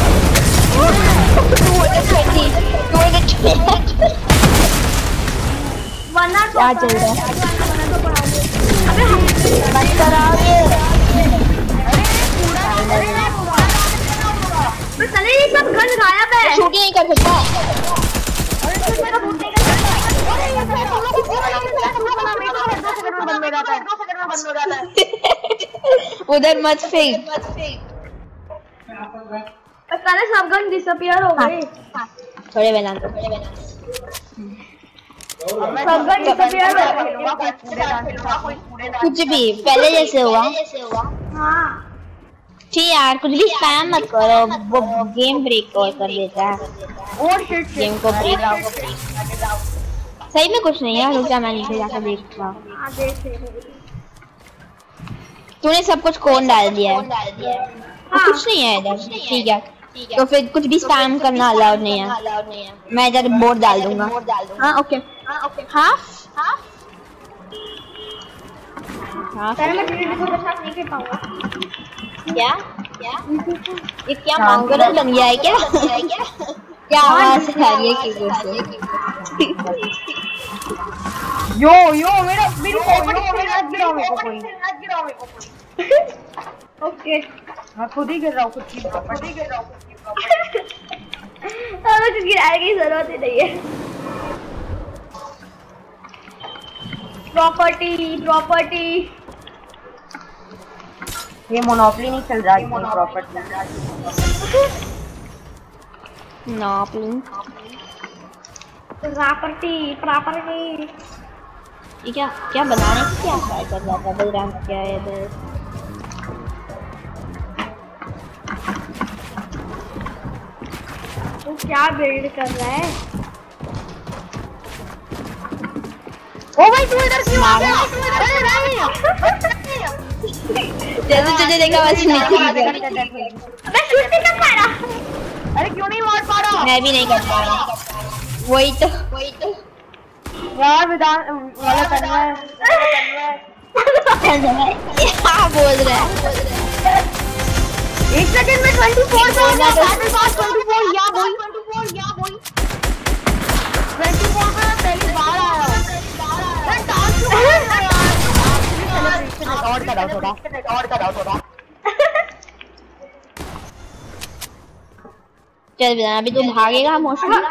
वरना तो क्या चल रहा है? वरना तो पढ़ाऊँगी अबे हम बंद कराओगे तो चले ये सब गन गायब है शूट नहीं कर सकता अरे तू मेरा बूट नहीं कर सकता अरे ये सब तुम लोग को बंद हो जाता है दो सेकंड में बंद हो जाता है उधर मत फेंक पहले सब गन डिसअपियर हो गए थोड़े वेदांत थोड़े वेदांत सब गन डिसअपियर हो गए कुछ भी पहले जैसे हुआ। हाँ। ठीक यार कुछ भी स्पैम मत करो वो गेम ब्रेक और कर देता है। और शिट गेम को ब्रेक सही में कुछ नहीं है रुक जा मैं नीचे जाकर देख रहा हूँ। हाँ तूने सब कुछ कौन डाल दिया है। हाँ। कुछ नहीं है इधर। ठीक है। तो फिर कुछ भी स्पैम करना अलाउड नहीं है मैं इधर बोर्ड डाल दूँगा हाँ ओके पाऊँगा क्या क्या ये क्या मांगरल बन गया है क्या क्या आवाज़ है कीबोर्ड से यो यो मेरा को मत गिराओ मेरे को कोई ओके। मैं खुद ही गिर रहा हूँ खुद की प्रॉपर्टी खुद ही गिर रहा हूँ खुद की प्रॉपर्टी हमें कुछ गिराने की ज़रूरत ही नहीं है। प्रॉपर्टी प्रॉपर्टी ये मोनोपोली नहीं चल रहा है। प्रॉपर्टी प्रॉपर्टी प्रॉपर्टी ये क्या क्या बनाने की क्या ट्राई कर रहा था बलराम क्या है इधर? तू क्या बिल्ड कर रहा है ओ भाई तू इधर क्यों आ गया अरे नहीं जैसे तुझे देखा वैसे नहीं अबे शूट नहीं कर पा रहा अरे क्यों नहीं मार पा रहा मैं भी नहीं कर पा रहा वही तो वही तो यार विधान वाला करना है क्या बोल रहा है एक सेकंड में 24 पे बोलना तो- मेरे पास 24 या बोल? 24 या बोल? 24 पे पहली बार आया मैं डांस कर रहा यार चल बिना अभी तू भागेगा मोशन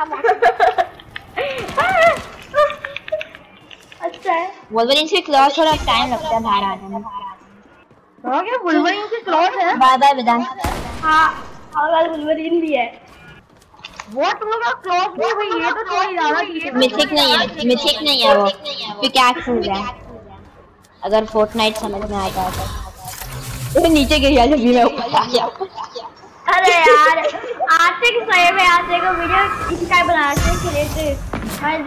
अच्छा है। वोल्वरिन से क्लॉस थोड़ा टाइम लगता है बाहर आने में। तो क्या बुलवरिन की क्लॉथ है? बाय बाय विदान हाँ और वुल्वरीन भी है। वो तुम लोग का क्लॉथ भी? भाई ये तो थोड़ी ज़्यादा ये मिथिक नहीं है मिथिक नहीं है वो। पिकैक्स है अगर फोर्टनाइट समझ में आता है तो। ये नीचे गिर गया भी मैं ऊपर आ गया। अरे यार आतिक सही में आतिक को वीडियो इसी का बना रहे थे क्रिएटिव मैं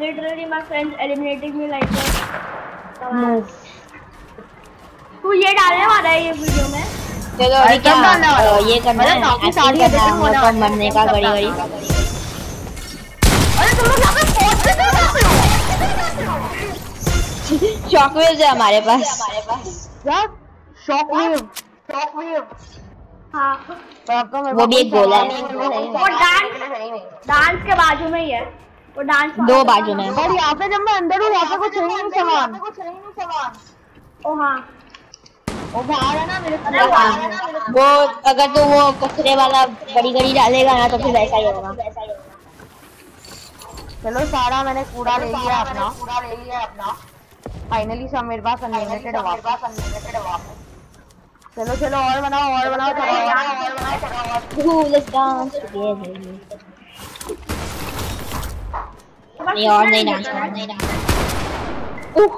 literally my friends eliminating me like तू ये डालने वाला है ये वीडियो में? चलो अभी क्या? डालने वाला? ये करना है। एक्टिंग सारी करना है को वाली है। मरने का घड़ी घड़ी अरे तुम लोग यहाँ पे पहुँच कैसे जाते हो? शॉकवेव है हमारे पास। यार शॉक वेव शॉक वेव हाँ। तो वो भी एक गोला है। वो डांस डांस के बाजू में ही है। वो डांस दो बाजू में। और यहाँ पे जब मैं अंदर हूँ यहाँ पे कुछ है ही नहीं सामान। ओ हाँ। वो है अगर तो वो कचरे वाला बड़ी गड़ी डालेगा ना तो फिर वैसा ही होगा। चलो सारा मैंने कूड़ा ले लिया अपना। कूड़ा ले लिया अपना फाइनली सब मेरे पास अनलिमिटेड है वापस अनलिमिटेड वापस चलो चलो और बनाओ और बनाओ चलो और बनाओ। और बनाओ चलो और dance नहीं और नहीं डांस नहीं डांस उह,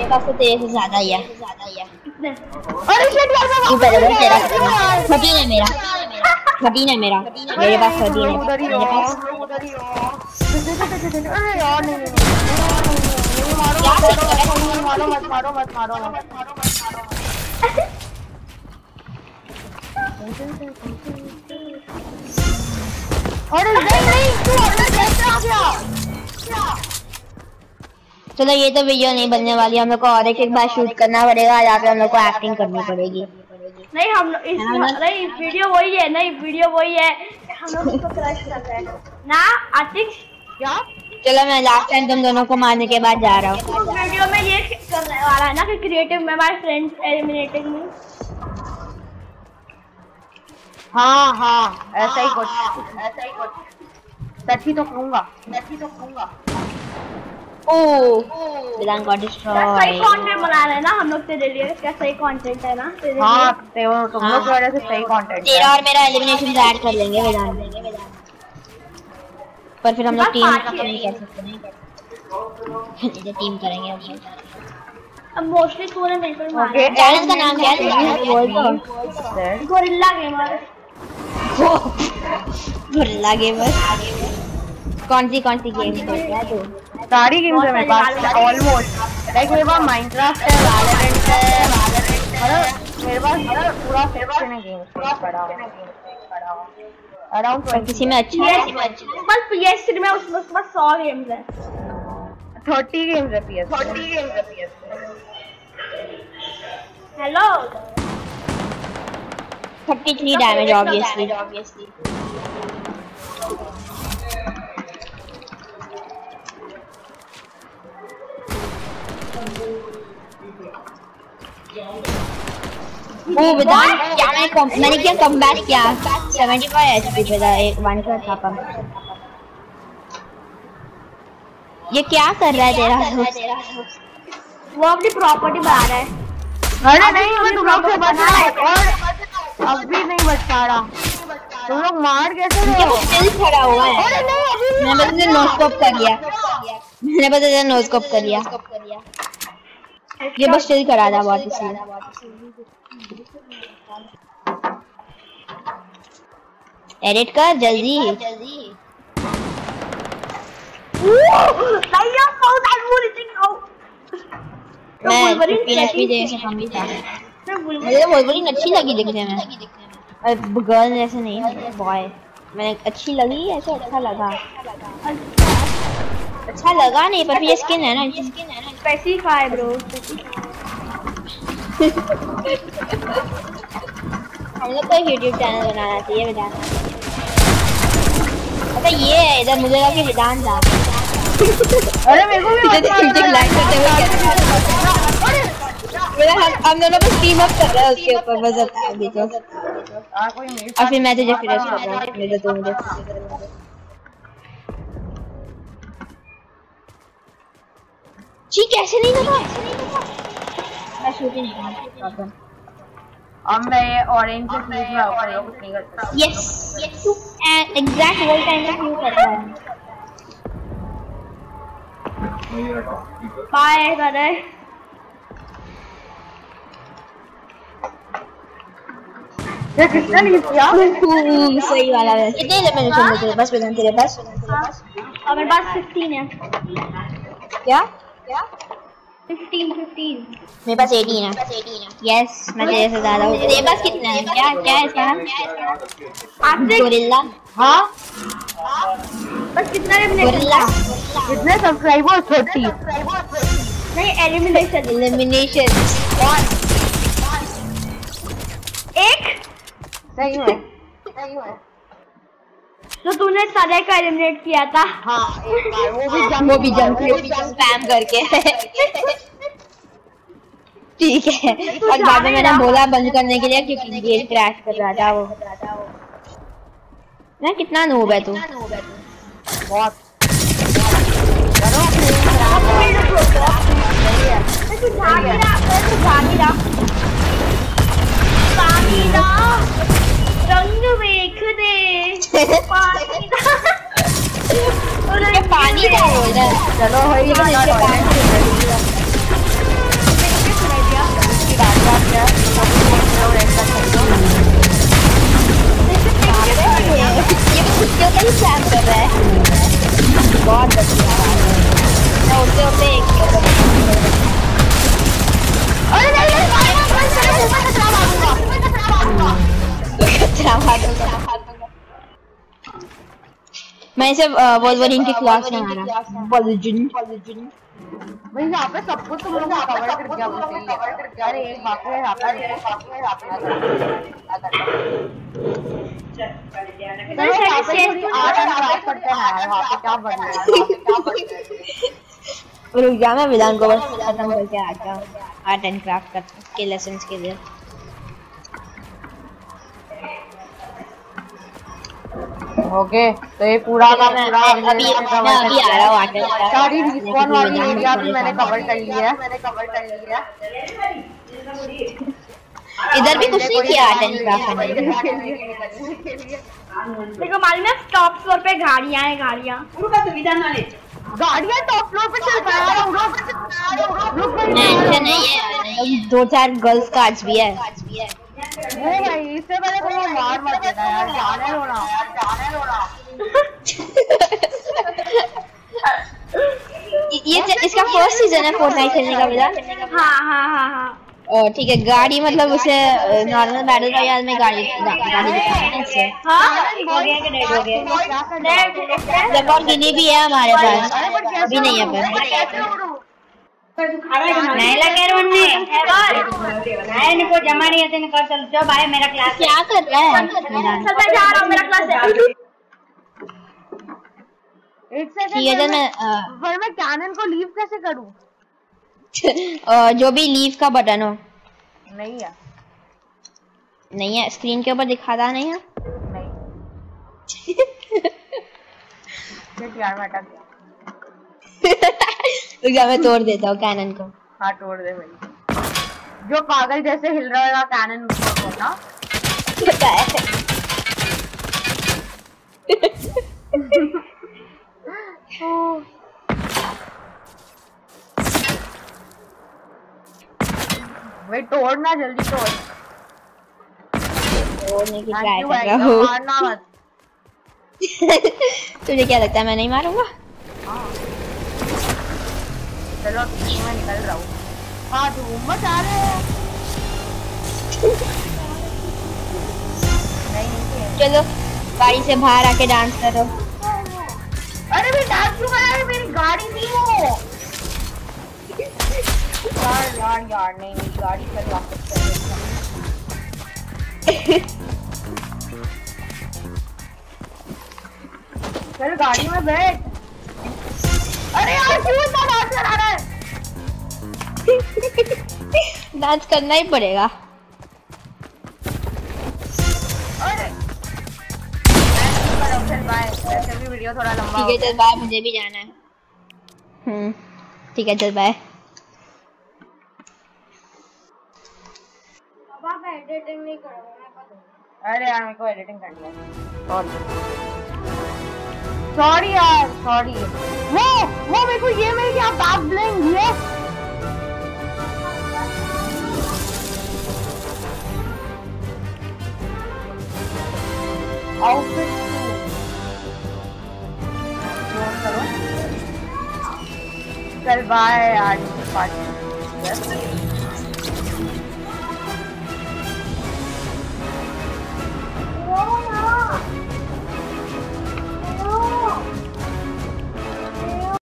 मेरे पास तो तेरे से ज़्यादा ही है। ज़्यादा ही है अरे शिट यार मैं पहले नहीं तेरा थर्टीन है मेरा। थर्टीन है मेरा। मेरे पास थर्टीन है। मेरे पास अरे यार नहीं नहीं नहीं नहीं मारो मत? मारो मत मारो मत मारो मत मारो। अरे नहीं नहीं तू कैसे आ गया चलो ये तो वीडियो नहीं बनने वाली। हम लोग को और एक एक बार शूट करना पड़ेगा। यहाँ पे हम लोग को एक्टिंग करनी पड़ेगी। नहीं हम लोग इस हाँ, नहीं वीडियो वही है नहीं वीडियो वही है। हम लोग उसको क्रश कर रहे हैं। ना आतिक क्या चलो मैं लास्ट टाइम तुम दोनों को मारने के बाद जा रहा हूँ। उस वीडियो में ये करने वाला है ना कि क्रिएटिव में माय फ्रेंड्स एलिमिनेटिंग मी हाँ हाँ ऐसा ही कुछ। ऐसा ही कुछ। सच ही तो कहूँगा। सच ही तो कहूँगा। ओह विदान गॉट सही डिस्ट्रॉय कंटेंट बना रहे हैं ना हम लोग तेरे लिए क्या सही कंटेंट है ना तेरे हाँ लिए तो तुम लोग की वजह से सही कंटेंट तेरा और मेरा एलिमिनेशन ऐड कर लेंगे विदान पर फिर हम लोग टीम पाँच ही नहीं कर सकते टीम करेंगे हम अब मोस्टली तूने मेरे को मारा. चैनल का नाम क्या है बोल गोरिल्ला गेमर गुल्ला गेमर कौन सी कौन सी गेम खेलता है तू सारी गेम्स है मेरे पास ऑलमोस्ट लाइक मेरे पास माइनक्राफ्ट है वैलोरेंट है मतलब मेरे पास मतलब पूरा सेक्शन है गेम्स पड़ा हुआ अराउंड पर किसी में अच्छा है? अच्छा है बस पीएस में उसमें उसके पास सौ गेम्स है। थर्टी गेम्स है पीएस थर्टी गेम्स है PS hello 33 damage obviously oh Vidhan क्या मैंने कम, मैंने क्या कमबैक किया? 75 एचपी पे था एक वन शॉट था पंप ये क्या कर रहा है तेरा? वो अपनी प्रॉपर्टी बना रहा है। अरे नहीं मैं तुम लोग से बच रहा हूँ। और अब भी नहीं बच पा रहा। तुम लोग मार कैसे रहे हो? स्टिल खड़ा हुआ है। अरे नहीं अभी मैंने बस इसे नोस्कोप कर लिया मैंने बस इसे नोस्कोप कर लिया ये बस स्टिल करा था बहुत इसलिए एडिट कर जल्दी। They are so that मैं Wolverine 15 एचपी setting देने से कम था। मैं Wolverine मुझे तो वोल्वरिन अच्छी लगी दिखने में। गर्ल जैसे नहीं बॉय मैंने अच्छी लगी ऐसे अच्छा लगा। अच्छा लगा नहीं पर ये स्किन है ना स्किन है ना specify bro. हम लोग को यूट्यूब चैनल बनाना चाहिए विधान अच्छा ये है इधर मुझे लगा कि विधान था अरे मेरे को भी लाइक करते हुए मेरा हम हम दोनों बस टीम अप कर रहे हैं उसके ऊपर बस अब अभी तो आ, और फिर मैं तुझे फिनिश कर रहा हूँ मेरे तो मुझे जी कैसे नहीं लगा मैं शूट ही नहीं अब मैं ये ऑरेंज से फ्यूज में ऊपर ये कुछ नहीं कर सकता यस यस एग्जैक्ट वही टाइम पे क्यों कर रहा है। Bye brother. ये किसने लीव किया? सही वाला है। कितने एलिमिनेशन है तेरे पास विधान तेरे पास और मेरे पास 15 है। क्या? 15 15 मेरे पास 18 है। यस मैं तेरे से ज़्यादा हूँ तेरे पास कितना है? क्या क्या है इसका नाम आपसे गोरिल्ला हाँ? बस कितना एलिमिनेशन गोरिल्ला कितने सब्सक्राइबर थर्टी नहीं एलिमिनेशन एलिमिनेशन एक? सही में सही में तो तूने सारे का एलिमिनेट किया था। हाँ वो भी जंप वो भी जंप स्पैम करके। ठीक है। और बाद में मैंने बोला बंद करने के लिए क्योंकि गेम क्रैश कर रहा था वो। ना कितना नूब है तू? बहुत। रंग देख दे। पानी दा ये पानी का बोल रहा है चलो भाई लेकिन ये इसके बात ये भी कुत्तियों का ही स्पैम कर रहा है बहुत बढ़िया मैं उड़ते उड़ते एक के ऊपर अरे नहीं नहीं भाई मैं तेरे मुँह में कचरा मारूँगा मैं कचरा मारूँगा कचरा मारूँगा मैं इसे वोल्वरिन की क्लास में मारा वोल्वरिन भाई यहाँ पे सब कुछ तुम लोग कवर कर दिया मुझे अरे एक बाकी है यहाँ पे एक बाकी है यहाँ पे चलो यहाँ पे एंड क्राफ्ट करते हैं यार वहाँ पे क्या बढ़ रहा है? रहा है? रुक जा मैं विधान को बस खत्म करके आता हूँ। आर्ट एंड क्राफ्ट के लेसन्स के लिए। ओके तो ये पूरा का पूरा अभी अभी आ रहा हूँ आर्ट सारी रिस्पॉन वाली एरिया भी मैंने कवर कर लिया है मैंने कवर कर लिया है इधर भी कुछ नहीं किया क्राफ्ट देखो मालूम है टॉप फ्लोर पे गाड़ियाँ हैं गाड़ियाँ गाड़ियाँ टॉप फ्लोर पे चल रहा है उड़ो पे चल रहा है नहीं नहीं है दो चार गर्ल्स कार्ड्स भी है वो भाई इससे पहले कोई मार मत देना यार जाने दो ना यार जाने दो ना ये इसका फ़र्स्ट सीज़न है फोर्टनाइट खेलने का विधान हाँ हाँ हाँ हाँ ठीक है गाड़ी मतलब उसे नॉर्मल बैटल रॉयल में गाड़ी गाड़ी दिखाना है हाँ हो हो है? लैम्बोर्गिनी भी है हमारे पास अभी नहीं है? पर को जमा नहीं आते कर चल जो भाई मेरा क्लास क्या कर रहा है चल मैं जा रहा हूँ मेरा क्लास है एक सेकंड ठीक है तो पर मैं मैं पर मैं कैनन को लीव कैसे करूँ जो भी लीव का बटन हो नहीं है नहीं है स्क्रीन के ऊपर दिखाता नहीं है नहीं यार मैं अटक गया रुका मैं तोड़ देता हूँ कैनन को। हाँ तोड़ दे भाई। जो पागल जैसे हिल रहा है कैनन उसको ना पता है। भाई तोड़ना जल्दी तोड़। तोड़ने की ट्राई कर रहा हूँ। तुझे क्या लगता है मैं नहीं मारूँगा? हाँ। चलो ठीक मैं निकल रहा हूँ। हाँ धूम मचा रहे हैं। चलो गाड़ी से बाहर आके डांस करो। अरे मैं डांस क्यों कर रहा है मेरी गाड़ी नहीं हो। यार यार यार नहीं नहीं गाड़ी कल वापस कर चल गाड़ी में बैठ। अरे यार क्यों इतना डांस करा रहा है। डांस करना ही पड़ेगा। अरे। चलो फिर बाय वैसे भी वीडियो थोड़ा लंबा ठीक है चल बाय मुझे भी जाना है। हम्म। ठीक है चल बाय। अब आप एडिटिंग नहीं करोगे अरे यार मेरे को एडिटिंग करनी है। सॉरी सॉरी यार सॉरी वो वो मेरे को ये मिल गया बैक ब्लिंग ये आउटफिट चल बाय आज पार्टी Oh, no.